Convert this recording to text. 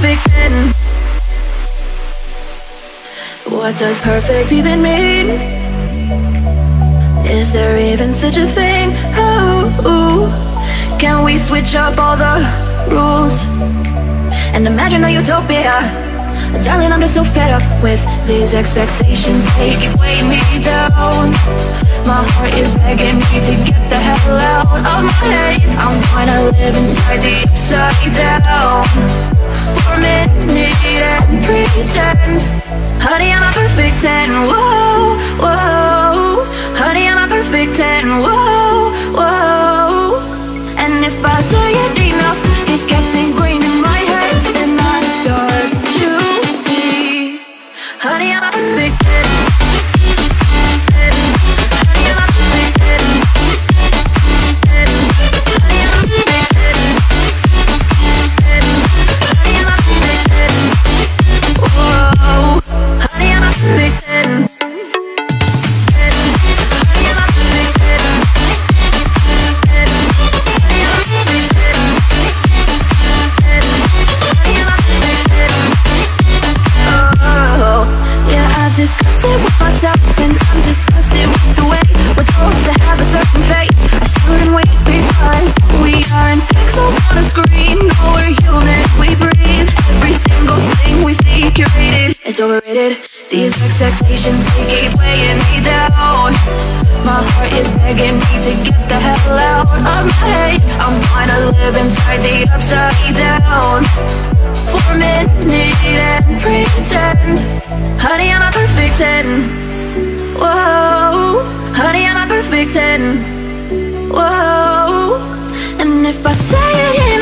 perfect 10. What does perfect even mean? Is there even such a thing? Oh, can we switch up all the rules and imagine a utopia? Darling, I'm just so fed up with these expectations They weighing me down My heart is begging me to get the hell out of my head I'm gonna live inside the upside down For a minute and pretend Honey, I'm a perfect 10, whoa, whoa. Honey, I'm a perfect 10, whoa, whoa myself And I'm disgusted with the way We're told to have a certain face. A certain weight because We aren't pixels on a screen. No, we're human, we breathe. Every single thing we see curated. It's overrated. These expectations, they keep weighing me down. My heart is begging me to get the hell out of my head. I'm trying to live inside the upside down for a minute and pretend. Honey, I'm a perfect ten Whoa. Honey, I'm a perfect ten Whoa. And if I say it